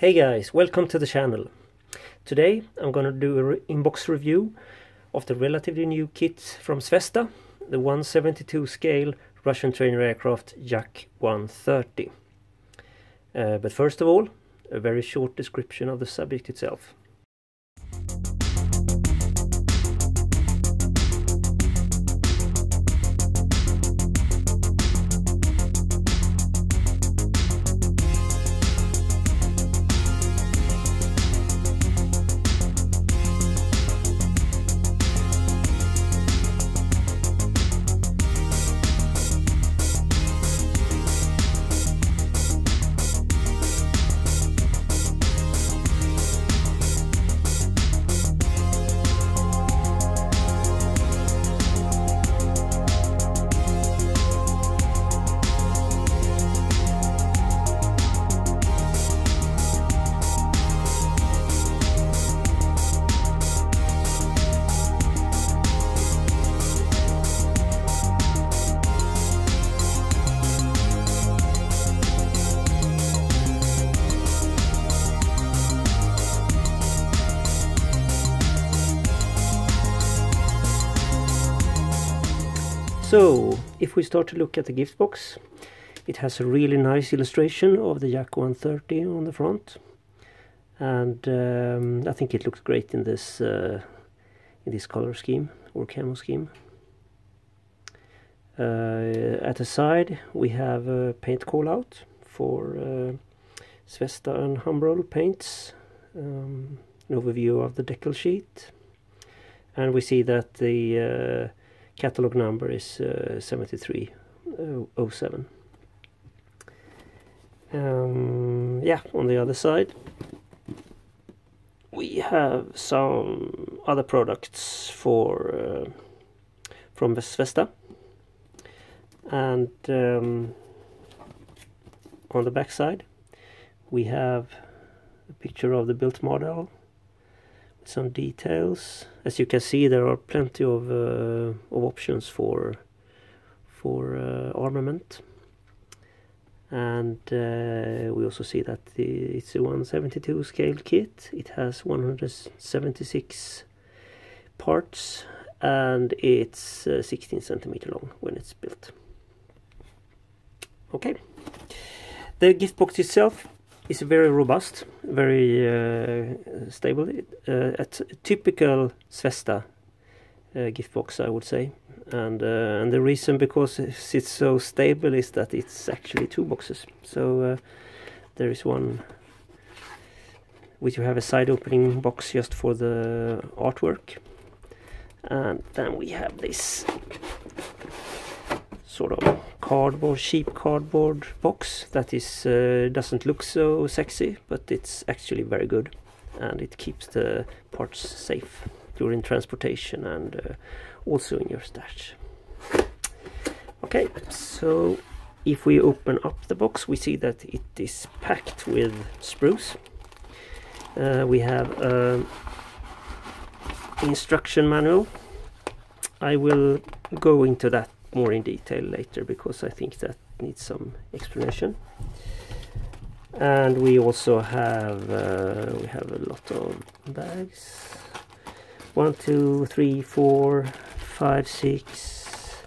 Hey guys, welcome to the channel. Today I'm gonna do an re inbox review of the relatively new kit from Zvezda, the 172 scale Russian trainer aircraft Yak 130. Uh, but first of all, a very short description of the subject itself. So, if we start to look at the gift box, it has a really nice illustration of the Yak 130 on the front, and um, I think it looks great in this uh, in this color scheme or camo scheme. Uh, at the side, we have a paint call out for uh, Zvezda and Humbrol paints, um, an overview of the decal sheet, and we see that the uh, catalog number is uh, 7307. Um, yeah, on the other side we have some other products for uh, from Zvezda and um, on the back side we have a picture of the built model some details. As you can see, there are plenty of, uh, of options for for uh, armament, and uh, we also see that the, it's a 172 scale kit. It has 176 parts, and it's uh, 16 centimeter long when it's built. Okay, the gift box itself is very robust, very uh, stable. Uh, a typical Zvezda uh, gift box, I would say. And uh, and the reason because it's so stable is that it's actually two boxes. So uh, there is one which you have a side opening box just for the artwork, and then we have this sort of cardboard, cheap cardboard box that is uh, doesn't look so sexy, but it's actually very good, and it keeps the parts safe during transportation and uh, also in your stash. Okay, so if we open up the box, we see that it is packed with sprues. Uh, we have an instruction manual. I will go into that more in detail later because I think that needs some explanation. And we also have uh, we have a lot of bags. One, two, three, four, five, six,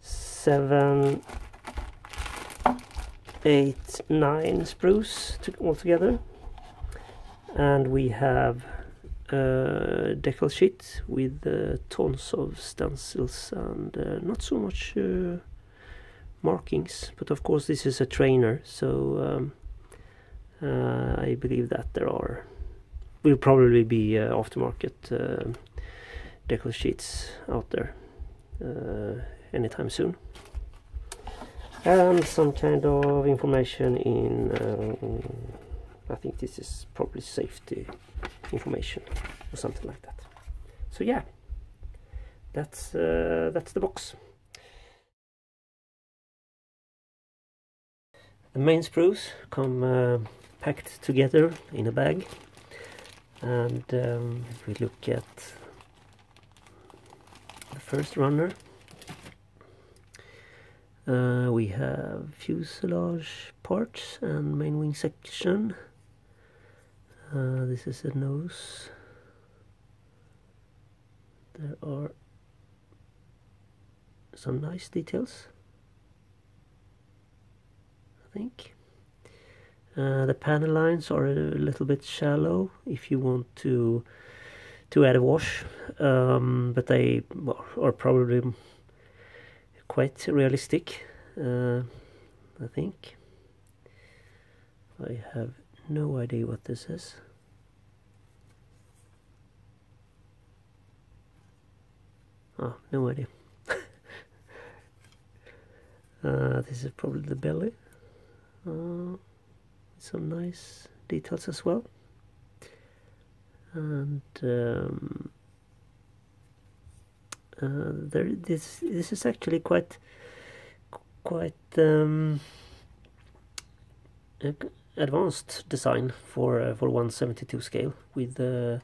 seven, eight, nine sprues altogether. And we have decal sheet with uh, tons of stencils and uh, not so much uh, markings but of course this is a trainer so um, uh, I believe that there are will probably be uh, aftermarket decal sheets out there anytime soon. And some kind of information in I think this is probably safety information or something like that. So yeah, that's uh, that's the box. The main sprues come uh, packed together in a bag, and um, if we look at the first runner, uh, we have fuselage parts and main wing section Uh, this is a nose. There are some nice details. I think. Uh, the panel lines are a little bit shallow if you want to to add a wash, um, but they are probably quite realistic. Uh, I think. I have no idea what this is. Oh, no idea. uh, this is probably the belly. Uh, some nice details as well. And um, uh, there, this this is actually quite quite um, advanced design for uh, for 172 scale with uh,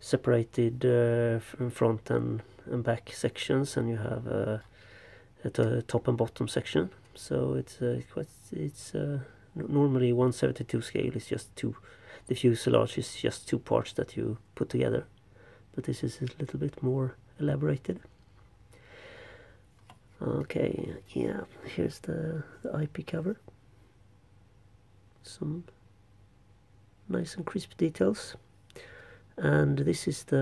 separated uh, front and, and back sections, and you have uh, a top and bottom section. So it's uh, quite it's normally 172 scale is just two. The fuselage is just two parts that you put together, but this is a little bit more elaborated. Okay, yeah, here's the, the IP cover. Some nice and crisp details. And this is the,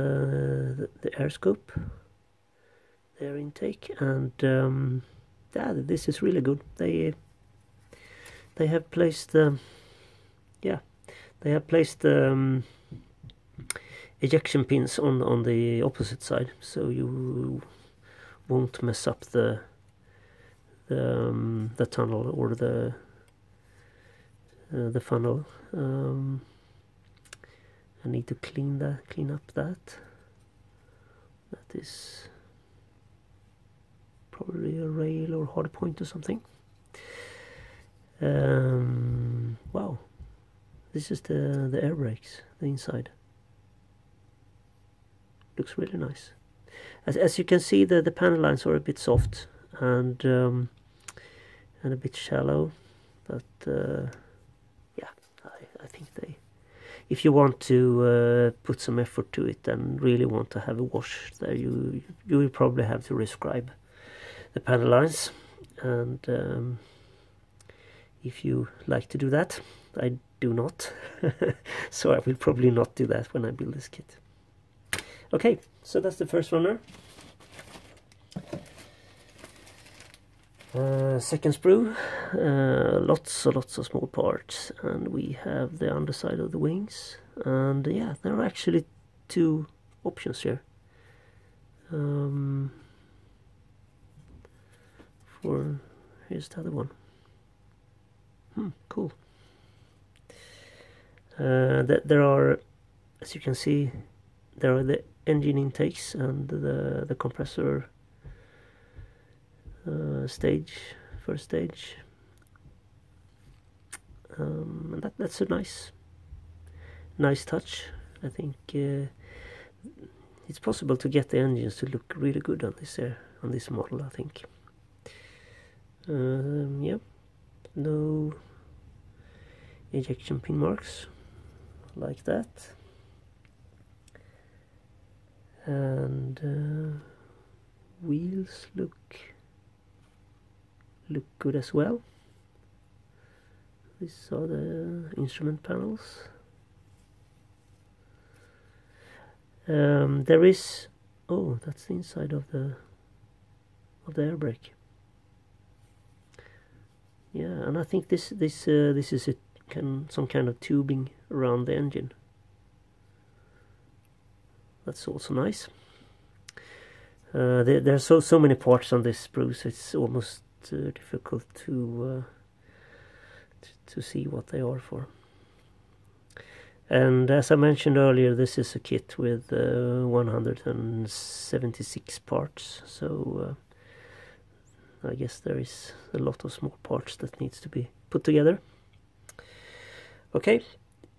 the, the air scope, air intake, and um, yeah, this is really good. They they have placed, um, yeah, they have placed um, ejection pins on on the opposite side, so you won't mess up the the, um, the tunnel or the uh, the funnel. Um, I need to clean that, clean up that. That is probably a rail or hard point or something. Um, wow, this is the the air brakes, the inside. Looks really nice. As as you can see, the the panel lines are a bit soft and um, and a bit shallow, but uh, I I think they. If you want to uh, put some effort to it and really want to have a wash there, you you will probably have to rescribe the panel lines and um, if you like to do that. I do not, so I will probably not do that when I build this kit. Okay, so that's the first runner. Uh, second sprue, uh, lots and lots of small parts, and we have the underside of the wings, and yeah, there are actually two options here. Um, for here's the other one. Hmm, cool. Uh, th there are, as you can see, there are the engine intakes and the the compressor uh, stage, first stage. Um, and that that's a nice, nice touch. I think uh, it's possible to get the engines to look really good on this uh, on this model. I think. Um, yeah no ejection pin marks like that and uh, wheels look look good as well these are the instrument panels um, there is oh that's the inside of the of the air brake yeah, and I think this this uh, this is a can some kind of tubing around the engine. That's also nice. Uh, there, there, are so so many parts on this sprues. It's almost uh, difficult to, uh, to see what they are for. And as I mentioned earlier, this is a kit with uh, 176 parts. So uh, I guess there is a lot of small parts that needs to be put together. Okay,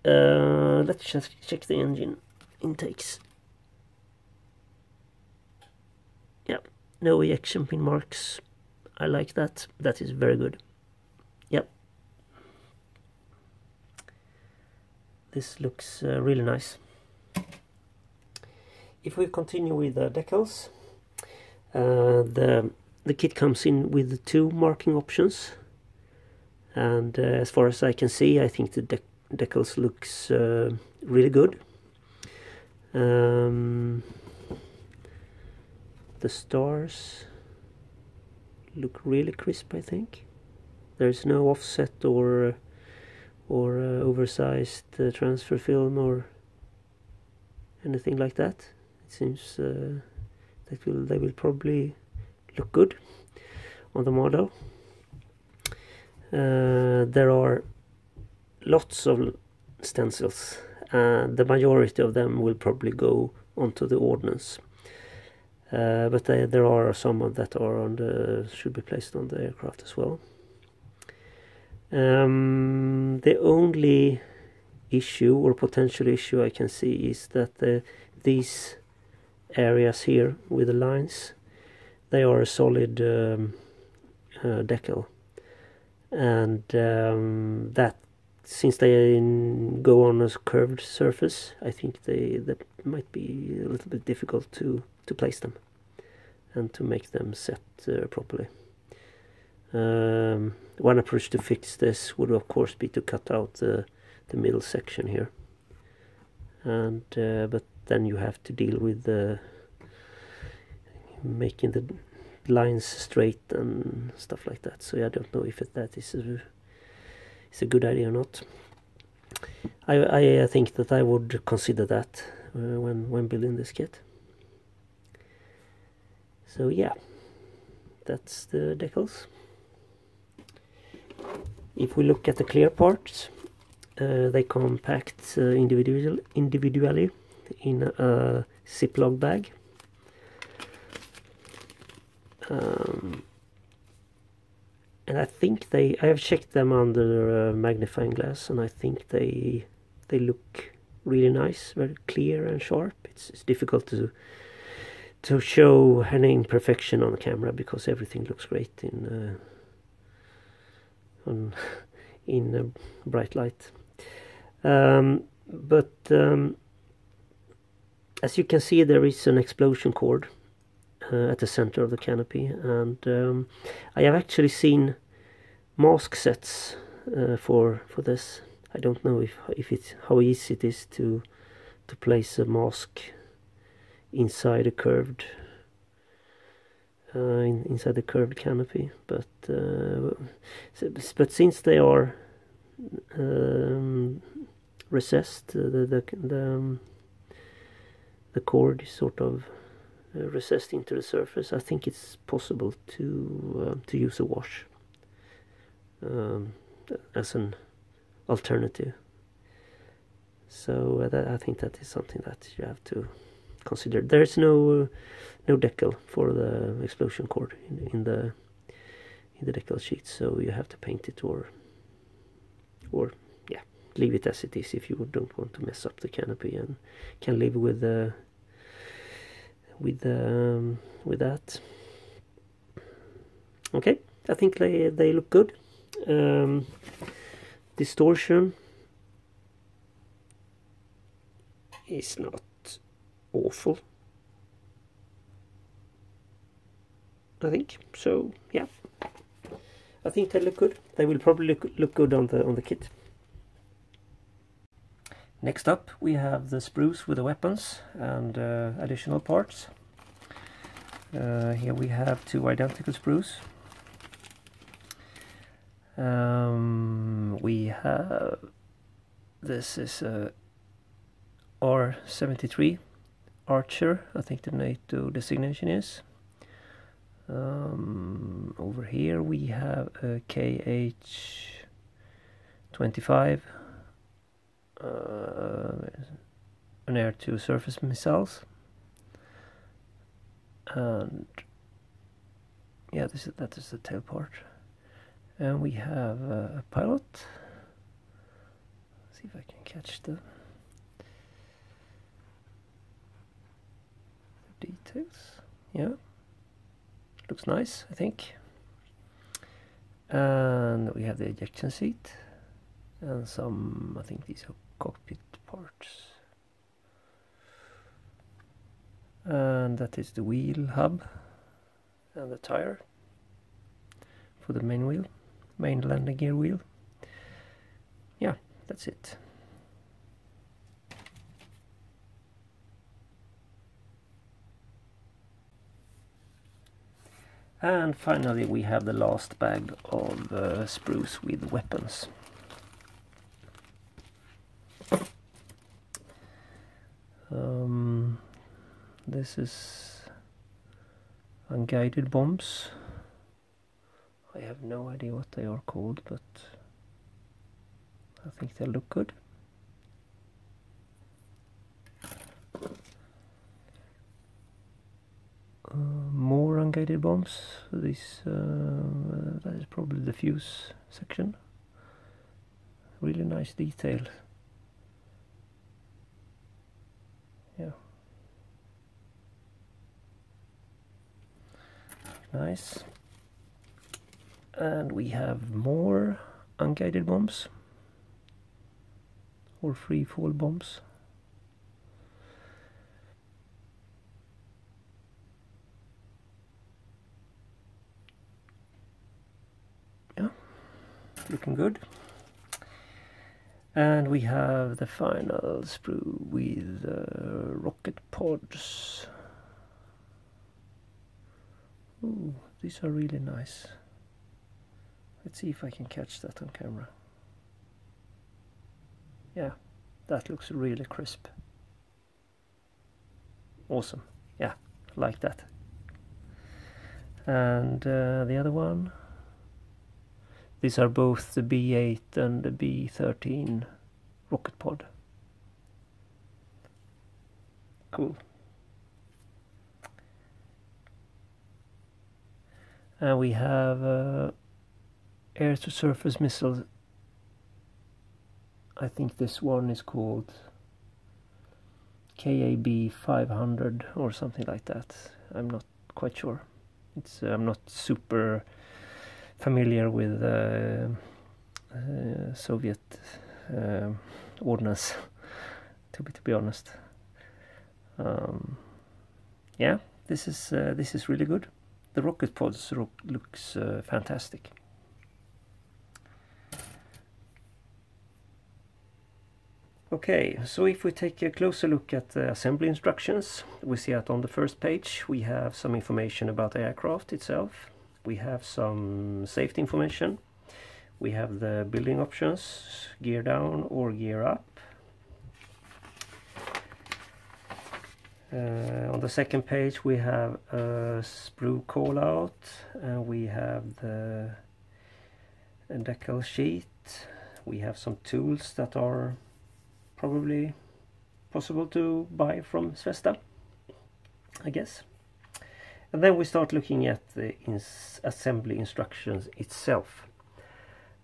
uh, let's just check the engine intakes. Yeah, no ejection pin marks. I like that. That is very good. Yep. this looks uh, really nice. If we continue with the decals, uh, the the kit comes in with two marking options, and uh, as far as I can see, I think the de decals looks uh, really good. Um, the stars look really crisp, I think. There's no offset or or uh, oversized uh, transfer film or anything like that. It seems uh, that will they will probably look good on the model. Uh, there are lots of stencils and the majority of them will probably go onto the ordnance. Uh, but they, there are some that are on the should be placed on the aircraft as well. Um, the only issue or potential issue I can see is that the, these areas here with the lines they are a solid um, uh, decal and um, that since they go on a curved surface I think they that might be a little bit difficult to to place them and to make them set uh, properly. Um, one approach to fix this would of course be to cut out the, the middle section here. And uh, but then you have to deal with the making the lines straight and stuff like that. So I don't know if it, that is a, is a good idea or not. I, I think that I would consider that uh, when when building this kit so yeah that's the decals if we look at the clear parts, uh, they come packed uh, individual, individually in a Ziploc bag. Um, and I think they, I have checked them under uh, magnifying glass and I think they they look really nice, very clear and sharp. It's, it's difficult to to show any imperfection on the camera because everything looks great in uh, on in bright light. Um, but um, as you can see there is an explosion cord uh, at the center of the canopy and um, I have actually seen mask sets uh, for for this. I don't know if if it's how easy it is to to place a mask inside a curved uh, in, inside the curved canopy but uh, but since they are um, recessed uh, the the the, um, the cord is sort of uh, recessed into the surface I think it's possible to uh, to use a wash um, as an alternative. So uh, that, I think that is something that you have to consider. There's no no decal for the explosion cord in, in the in the decal sheet, so you have to paint it or or yeah, leave it as it is if you don't want to mess up the canopy and can live with the with um, with that. Okay, I think they they look good. Um, distortion is not awful. I think so. Yeah, I think they look good. They will probably look, look good on the on the kit. Next up, we have the sprues with the weapons and uh, additional parts. Uh, here we have two identical sprues. Um, we have this is a R73 Archer, I think the NATO designation is. Um, over here we have a KH-25 uh, an air-to-surface missiles. And yeah this is that is the tail part. And we have a pilot. Let's see if I can catch the details. Yeah, looks nice, I think. And we have the ejection seat and some, I think these are cockpit parts. And that is the wheel hub and the tire for the main wheel, main landing gear wheel. Yeah, that's it. And finally we have the last bag of uh, sprues with weapons. Um, this is unguided bombs. I have no idea what they are called, but I think they look good. Uh, more unguided bombs. This uh, that is probably the fuse section. Really nice detail. Yeah. Nice. And we have more unguided bombs or free fall bombs. Looking good. And we have the final sprue with uh, rocket pods. Ooh, these are really nice. Let's see if I can catch that on camera. Yeah, that looks really crisp. Awesome. Yeah, like that. And uh, the other one. These are both the B8 and the B13 rocket pod. Cool. And we have uh, air to surface missiles. I think this one is called KAB 500 or something like that. I'm not quite sure. It's uh, I'm not super familiar with uh, uh, Soviet uh, ordnance, to be to be honest. Um, yeah, this is this is really good. The rocket pods ro looks fantastic. Okay, so if we take a closer look at the assembly instructions, we see that on the first page we have some information about the aircraft itself. We have some safety information. We have the building options, gear down or gear up. Uh, on the second page we have a sprue callout and we have the decal sheet. We have some tools that are probably possible to buy from Zvezda, I guess. And then we start looking at the ins assembly instructions itself.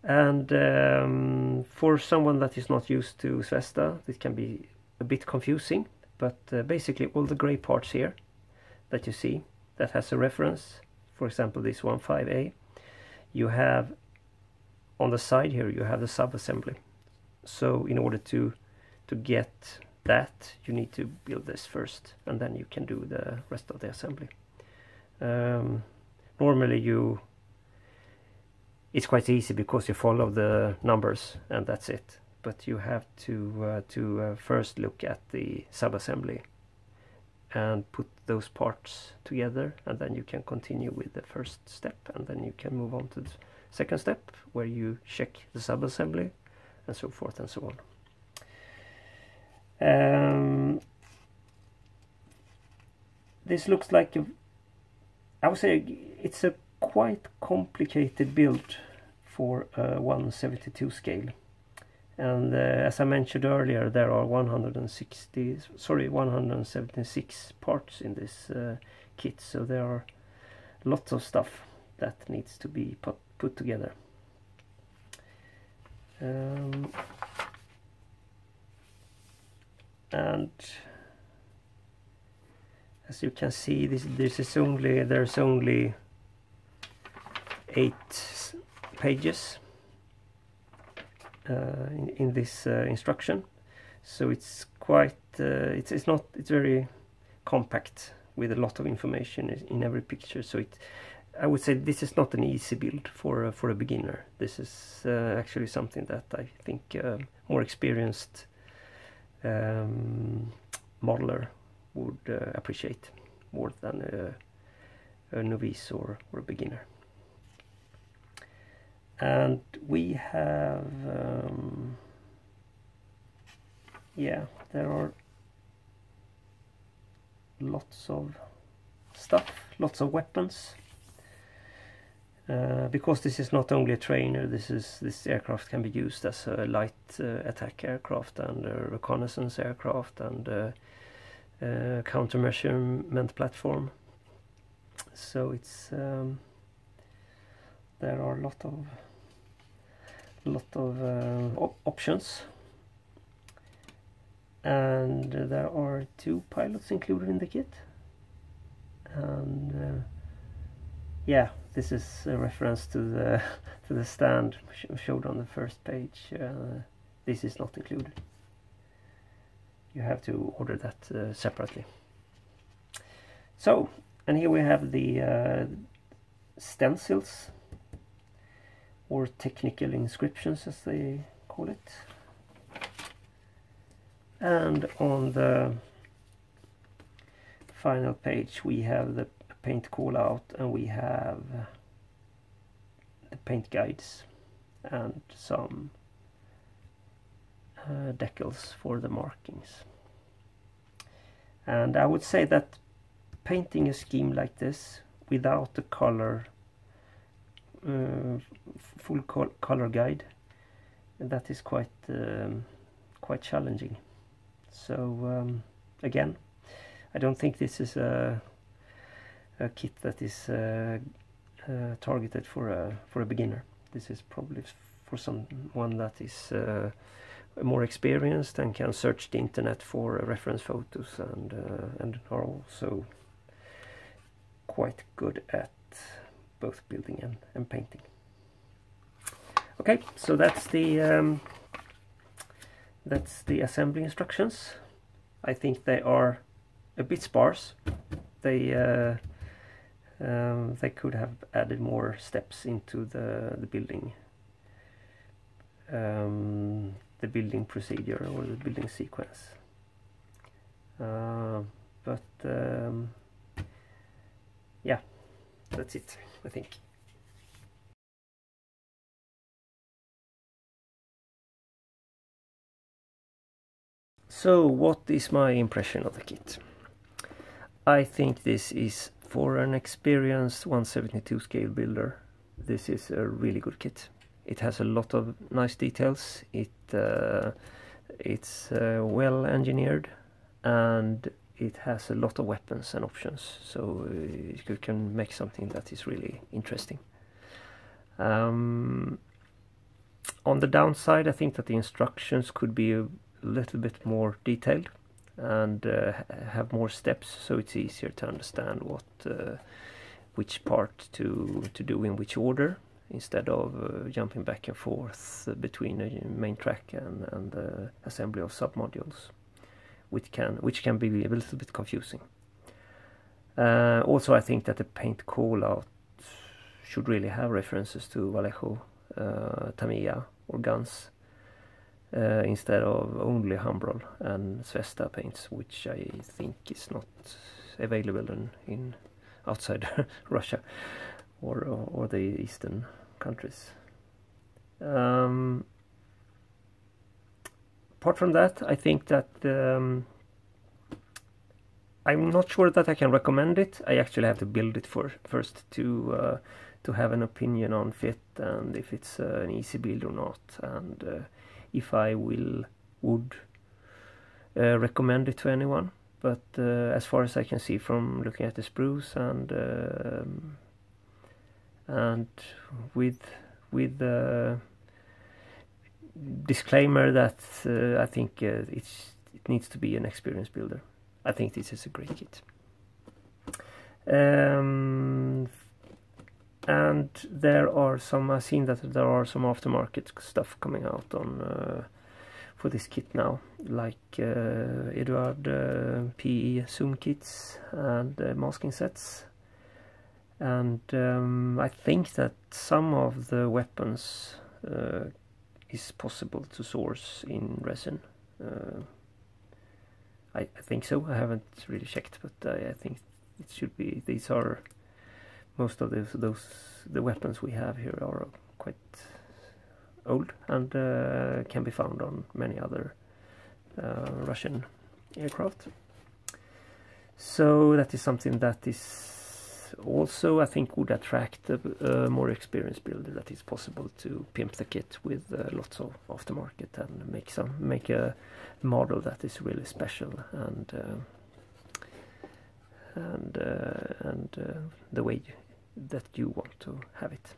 And um, for someone that is not used to Zvezda, it can be a bit confusing. But uh, basically all the gray parts here that you see, that has a reference, for example this one 5A, you have on the side here you have the sub-assembly. So in order to to get that you need to build this first and then you can do the rest of the assembly. Um, normally you it's quite easy because you follow the numbers and that's it but you have to uh, to uh, first look at the sub-assembly and put those parts together and then you can continue with the first step and then you can move on to the second step where you check the sub-assembly and so forth and so on. Um, this looks like a, I would say it's a quite complicated build for a 172 scale. And uh, as I mentioned earlier there are 160 sorry 176 parts in this uh, kit. So there are lots of stuff that needs to be put, put together. Um, and as you can see this this is only there's only eight pages uh, in, in, this uh, instruction. So it's quite uh, it's it's not it's very compact with a lot of information in every picture. So it I would say this is not an easy build for for a beginner. This is uh, actually something that I think uh, more experienced um, modeler would uh, appreciate more than a, a novice or, or a beginner. And we have um, yeah there are lots of stuff lots of weapons. Uh, because this is not only a trainer this is this aircraft can be used as a light uh, attack aircraft and a reconnaissance aircraft and a countermeasurement platform. So it's um, there are a lot of lot of uh, op options. And there are two pilots included in the kit. And uh, yeah this is a reference to the to the stand sh showed on the first page. Uh, this is not included you have to order that uh, separately. So and here we have the uh, stencils or technical inscriptions as they call it. And on the final page we have the paint call out and we have the paint guides and some uh, decals for the markings and I would say that painting a scheme like this without the color uh, full col color guide that is quite um, quite challenging. So um, again I don't think this is a, a kit that is uh, uh, targeted for a for a beginner. This is probably for someone that is uh, more experienced and can search the internet for reference photos and uh, and are also quite good at both building and, and painting. Okay, so that's the um, that's the assembly instructions. I think they are a bit sparse. They uh, um, they could have added more steps into the the building um, the building procedure or the building sequence. Uh, but um, yeah, that's it. I think. So what is my impression of the kit? I think this is for an experienced 172 scale builder. This is a really good kit. It has a lot of nice details. It uh, it's uh, well engineered and it has a lot of weapons and options. So uh, you can make something that is really interesting. Um, on the downside I think that the instructions could be a little bit more detailed and uh, have more steps so it's easier to understand what uh, which part to to do in which order instead of uh, jumping back and forth between a main track and, and the assembly of submodules which can which can be a little bit confusing. Uh, also, I think that the paint callout should really have references to Vallejo, uh, Tamiya, or Gunze uh, instead of only Humbrol and Zvezda paints, which I think is not available in, in outside Russia or, or, the eastern countries. Um, apart from that, I think that um, I'm not sure that I can recommend it. I actually have to build it for first to uh, to have an opinion on fit and if it's uh, an easy build or not, and uh, if I will would uh, recommend it to anyone. But uh, as far as I can see from looking at the sprues and um, and with with the disclaimer that uh, I think uh, it's it needs to be an experienced builder. I think this is a great kit. Um, and there are some I've seen that there are some aftermarket stuff coming out on uh, for this kit now, like uh, Eduard uh, PE zoom kits and uh, masking sets. And um, I think that some of the weapons uh, is possible to source in resin. Uh, I, I, think so. I haven't really checked, but I, I think it should be. These are most of those, those the weapons we have here are quite old and uh, can be found on many other uh, Russian aircraft. So that is something that is also I think would attract a, a, more experienced builder that it's possible to pimp the kit with uh, lots of aftermarket and make some make a model that is really special and uh, and uh, and uh, the way that you want to have it.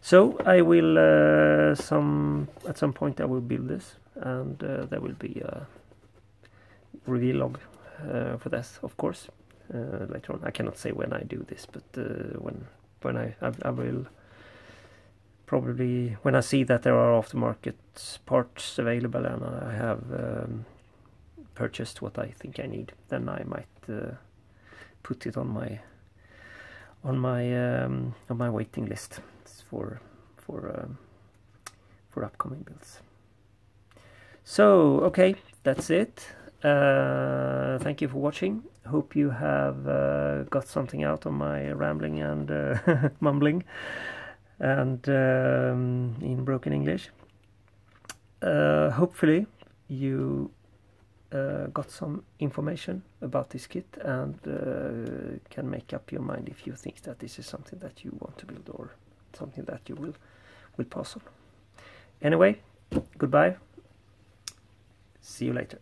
So I will uh, some at some point I will build this and uh, there will be a reveal log for this of course uh, later on. I cannot say when I do this but uh, when when I, I, I will probably when I see that there are aftermarket parts available and I have um, purchased what I think I need then I might uh, put it on my on my um, on my waiting list for for um, for upcoming builds. So okay, that's it. Uh, thank you for watching. Hope you have uh, got something out of my rambling and uh, mumbling and um, in broken English. Uh, hopefully you uh, got some information about this kit and can make up your mind if you think that this is something that you want to build or something that you will will pass on. Anyway, goodbye. See you later.